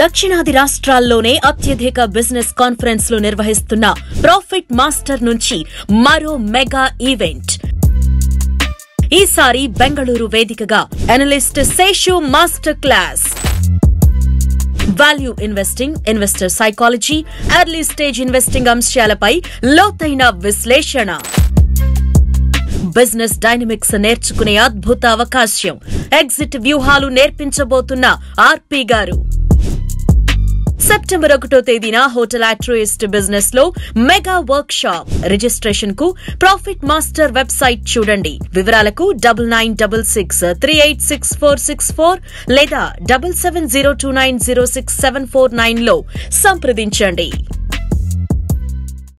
దక్షిణాది రాష్ట్రాల్లోనే అత్యధిక బిజినెస్ కాన్ఫరెన్స్లు నిర్వహిస్తున్న ప్రాఫిట్ మాస్టర్ నుంచి మరో మెగా ఈవెంట్. ఈసారి బెంగళూరు వేదికగా analyst Seshu master class. Value investing investor psychology early stage investing అంశాలపై లోతైన విశ్లేషణ. బిజినెస్ డైనమిక్స్ నేర్చుకునే అద్భుత అవకాశం. ఎగ్జిట్ వ్యూహాలు నేర్పించబోతున్న ఆర్పీ గారు. సెప్టెంబర్ ఒకటో తేదీన హోటల్ ఆట్రోయిస్ట్ బిజినెస్లో మెగా వర్క్ షాప్ రిజిస్ట్రేషన్కు ప్రాఫిట్ మాస్టర్ వెబ్సైట్ చూడండి. వివరాలకు double nine double six three eight six four six four లేదా double seven zero two nine zero six seven four నైన్లో సంప్రదించండి.